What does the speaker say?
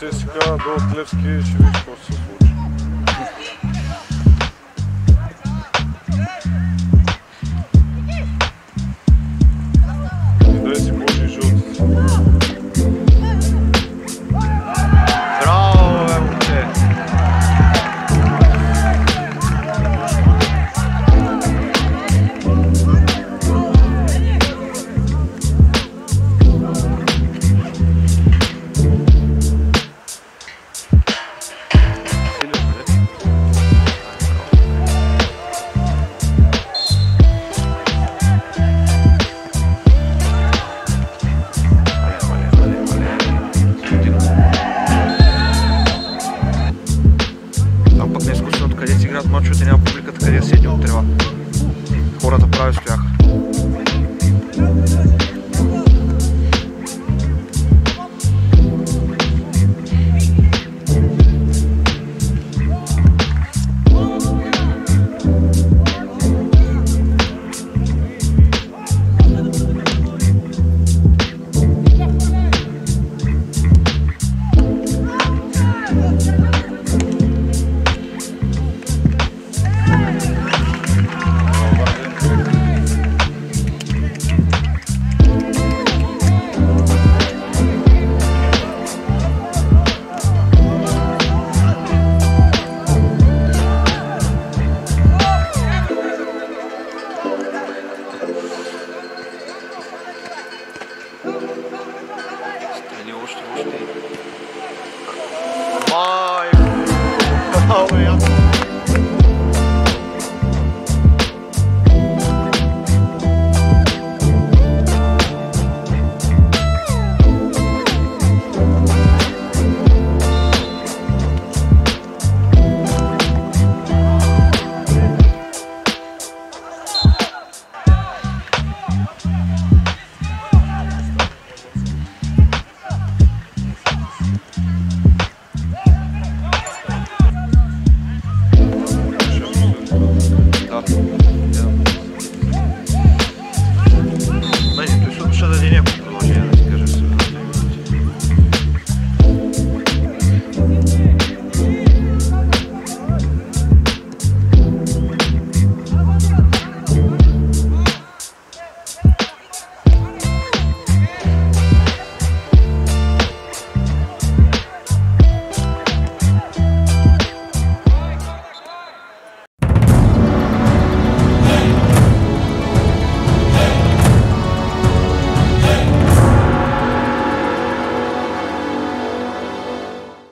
ЦСКА до Отлевски ще видиш какво ще се случи. Пък не е изкуственото, къде си играят мачовете, няма публиката, къде седни от трева. Хората прави стояха. Oh, man. job.